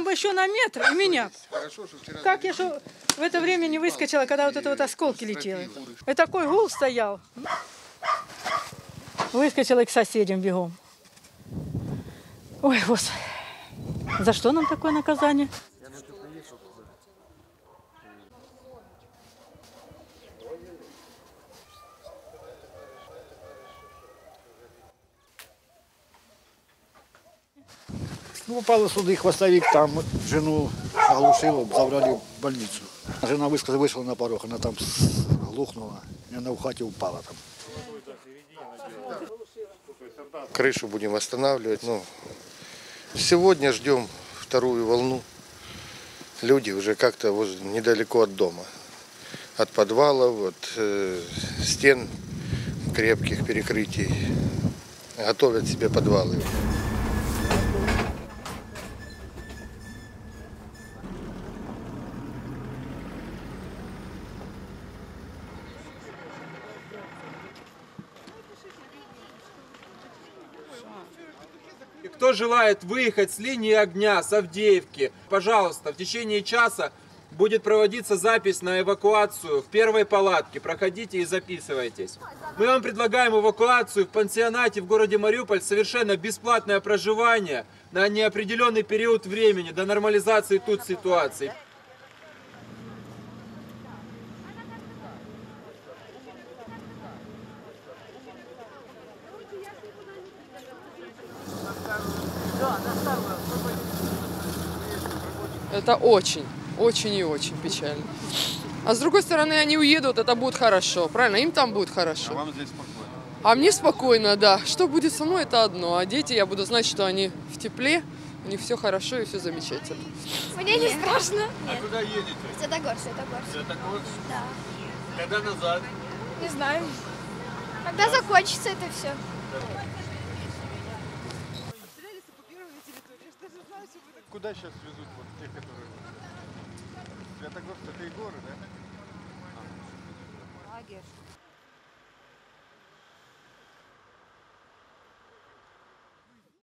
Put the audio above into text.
там бы еще на метр и меня. Как я что в это время не выскочила, когда вот это вот осколки летели. И такой гул стоял. Выскочила к соседям бегом. Ой, господи. За что нам такое наказание? Ну, попали сюди, хвостовик там жену оглушило, забрали в больницу. Жена вышла, на порог, она там глухнула, она в хате упала там. Крышу будем восстанавливать. Ну, сегодня ждем вторую волну. Люди уже как-то возле- недалеко от дома. От подвалов, от э, стен крепких перекрытий. Готовят себе подвалы. И Кто желает выехать с линии огня с Авдеевки, пожалуйста, в течение часа будет проводиться запись на эвакуацию в первой палатке. Проходите и записывайтесь. Мы вам предлагаем эвакуацию в пансионате в городе Мариуполь, совершенно бесплатное проживание на неопределенный период времени до нормализации тут ситуации. Это очень, очень и очень печально. А с другой стороны, они уедут, это будет хорошо, правильно? Им там будет хорошо. А вам здесь спокойно? А мне спокойно, да. Что будет со мной, это одно. А дети, я буду знать, что они в тепле, у них все хорошо и все замечательно. Мне не страшно. А куда едете? Святогор, Святогор. Святогорск? Да. Когда назад? Не знаю. Когда закончится это все? Куда сейчас везут вот тех, которые... Святогорск это и горы, да? Лагерь.